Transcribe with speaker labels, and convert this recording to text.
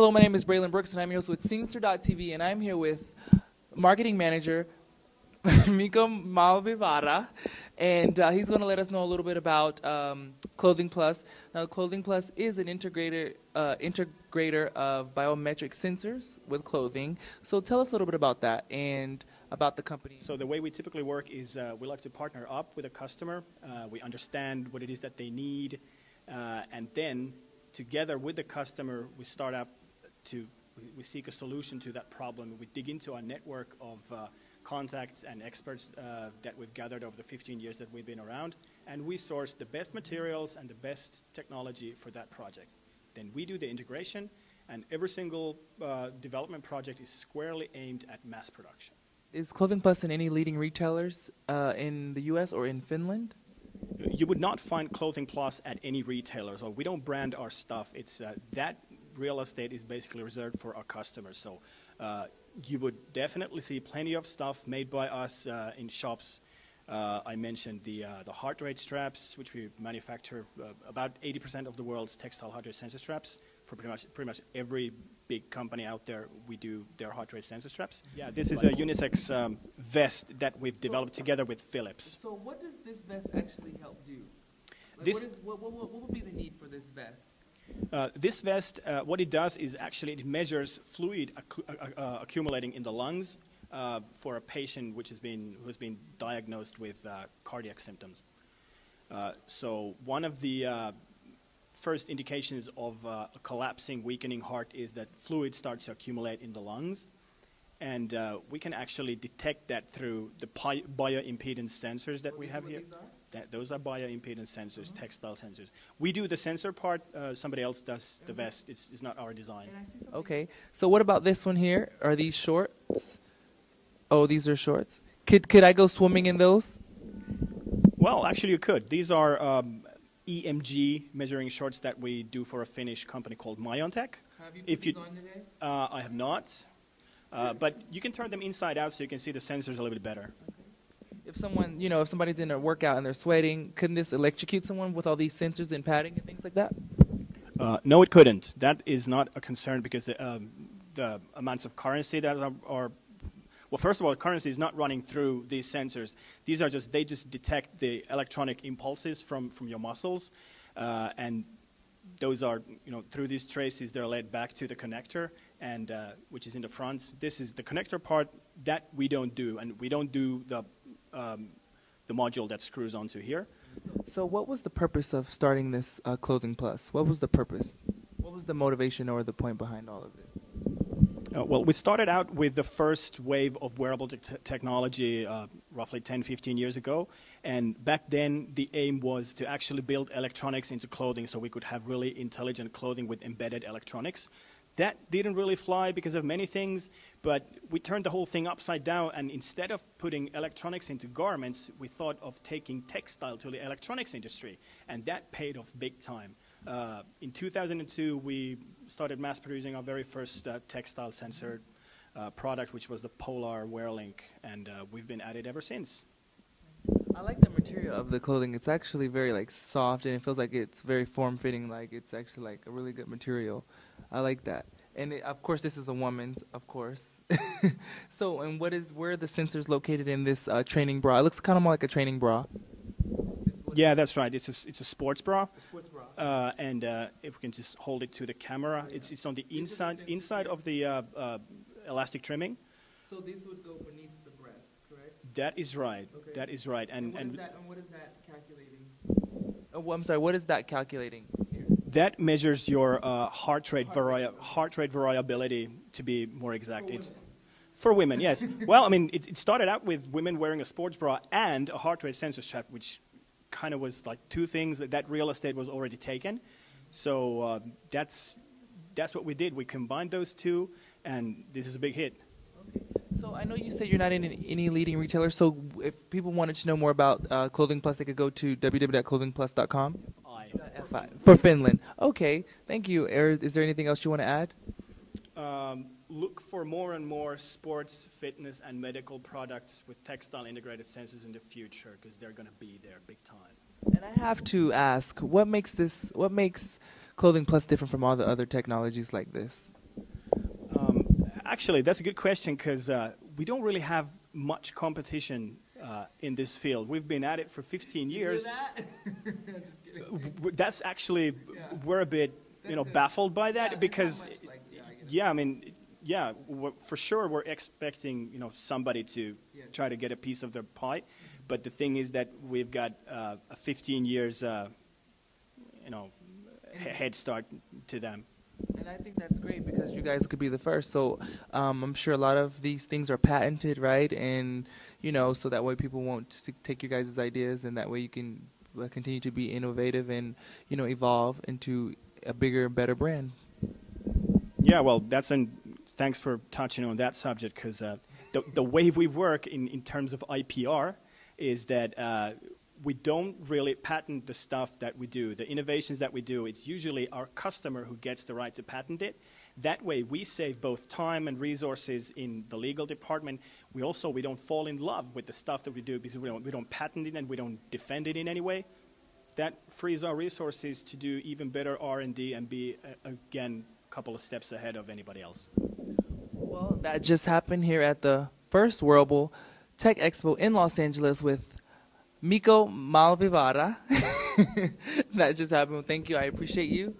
Speaker 1: Hello, my name is Braylen Brooks, and I'm here with Scenester.tv, and I'm here with marketing manager Mikko Malmivaara, and uh, he's going to let us know a little bit about um, Clothing Plus. Now, Clothing Plus is an integrator, uh, integrator of biometric sensors with clothing. So tell us a little bit about that and about the company.
Speaker 2: So the way we typically work is uh, we like to partner up with a customer. Uh, we understand what it is that they need, uh, and then together with the customer, we start up to we seek a solution to that problem. We dig into our network of uh, contacts and experts uh, that we've gathered over the 15 years that we've been around, and we source the best materials and the best technology for that project. Then we do the integration, and every single uh, development project is squarely aimed at mass production.
Speaker 1: Is Clothing Plus in any leading retailers uh, in the U.S. or in Finland?
Speaker 2: You would not find Clothing Plus at any retailers. So we don't brand our stuff. It's uh, that real estate is basically reserved for our customers. So uh, you would definitely see plenty of stuff made by us uh, in shops. Uh, I mentioned the, uh, the heart rate straps, which we manufacture uh, about 80% of the world's textile heart rate sensor straps for pretty much, pretty much every big company out there. We do their heart rate sensor straps. Yeah, this is a unisex um, vest that we've developed together with Philips.
Speaker 1: So what does this vest actually help do? Like
Speaker 2: This-
Speaker 1: what, is, what, what, what would be the need for this vest?
Speaker 2: Uh, this vest, uh, what it does is actually it measures fluid accu- uh, uh, accumulating in the lungs uh, for a patient which has been who has been diagnosed with uh, cardiac symptoms. Uh, so one of the uh, first indications of uh, a collapsing, weakening heart is that fluid starts to accumulate in the lungs, and uh, we can actually detect that through the bioimpedance sensors that we have here. That, those are bioimpedance sensors, textile sensors. We do the sensor part. Uh, somebody else does the vest. It's, it's not our design.
Speaker 1: Okay. So what about this one here? Are these shorts? Oh, these are shorts. Could could I go swimming in those?
Speaker 2: Well, actually, you could. These are um, EMG measuring shorts that we do for a Finnish company called Myontec.
Speaker 1: Have you
Speaker 2: put If you-
Speaker 1: today?
Speaker 2: Uh, I have not, uh, but you can turn them inside out so you can see the sensors a little bit better.
Speaker 1: If someone, you know, if somebody's in a workout and they're sweating, couldn't this electrocute someone with all these sensors and padding and things like that?
Speaker 2: Uh, no, it couldn't. That is not a concern because the, um, the amounts of currency that are, are, well, first of all, currency is not running through these sensors. These are just, they just detect the electronic impulses from, from your muscles, uh, and those are, you know, through these traces, they're led back to the connector, and uh, which is in the front. This is the connector part that we don't do, and we don't do the, um, the module that screws onto here.
Speaker 1: So what was the purpose of starting this uh, Clothing Plus? What was the purpose? What was the motivation or the point behind all of this?
Speaker 2: Uh, well, we started out with the first wave of wearable te- technology uh, roughly 10, 15 years ago. And back then, the aim was to actually build electronics into clothing so we could have really intelligent clothing with embedded electronics. That didn't really fly because of many things, but we turned the whole thing upside down. And instead of putting electronics into garments, we thought of taking textile to the electronics industry. And that paid off big time. Uh, in 2002, we started mass producing our very first uh, textile sensor uh, product, which was the Polar Wearlink, and uh, we've been at it ever since.
Speaker 1: I like the material of the clothing. It's actually very like soft and it feels like it's very form fitting. Like it's actually like a really good material. I like that. And it, of course, this is a woman's, of course. so, and what is where are the sensors located in this uh, training bra? It looks kind of more like a training bra.
Speaker 2: Yeah, that's right. It's a, it's a sports bra,
Speaker 1: sports bra.
Speaker 2: uh, and uh, if we can just hold it to the camera, it's, it's on the inside inside of the uh, uh, elastic trimming.
Speaker 1: So this would go beneath the breast, correct?
Speaker 2: That is right.
Speaker 1: Okay.
Speaker 2: That is right. And, and
Speaker 1: what is
Speaker 2: and
Speaker 1: that? And what is that calculating? Oh, well, I'm sorry. What is that calculating?
Speaker 2: That measures your uh, heart rate heart rate variability to be more exact.
Speaker 1: For
Speaker 2: it's
Speaker 1: women.
Speaker 2: for women, yes. well, I mean, it, it started out with women wearing a sports bra and a heart rate sensor strap, which kind of was like two things that that real estate was already taken. So uh, that's that's what we did. We combined those two, and this is a big hit.
Speaker 1: So I know you said you're not in any leading retailer. So if people wanted to know more about uh, Clothing Plus, they could go to www.clothingplus.com.
Speaker 2: I,
Speaker 1: Fi- For Finland. Okay, thank you. Er, Is there anything else you want to add?
Speaker 2: um, look for more and more sports, fitness, and medical products with textile integrated sensors in the future because they're going to be there big time.
Speaker 1: And I have to ask, what makes this? What makes Clothing Plus different from all the other technologies like this?
Speaker 2: Actually, that's a good question because uh, we don't really have much competition uh, in this field. We've been at it for 15 years.
Speaker 1: That?
Speaker 2: That's actually
Speaker 1: Yeah.
Speaker 2: we're a bit you know baffled by that
Speaker 1: there's
Speaker 2: because
Speaker 1: like, yeah, I
Speaker 2: yeah, I mean yeah, for sure we're expecting you know somebody to
Speaker 1: Yeah.
Speaker 2: try to get a piece of their pie, but the thing is that we've got uh, a 15 years uh, you know head start to them.
Speaker 1: And I think that's great because you guys could be the first. So um, I'm sure a lot of these things are patented, right? And you know, so that way people won't take your guys' ideas, and that way you can uh, continue to be innovative and you know evolve into a bigger, better brand.
Speaker 2: Yeah, well, that's an thanks for touching on that subject because uh, the the way we work in in terms of IPR is that uh, we don't really patent the stuff that we do, the innovations that we do. It's usually our customer who gets the right to patent it. That way, we save both time and resources in the legal department. We also we don't fall in love with the stuff that we do because we don't we don't patent it and we don't defend it in any way. That frees our resources to do even better R and D and be uh, again a couple of steps ahead of anybody else.
Speaker 1: Well, that just happened here at the first Wearable Tech Expo in Los Angeles with Mikko Malmivaara. that just happened. Thank you. I appreciate you.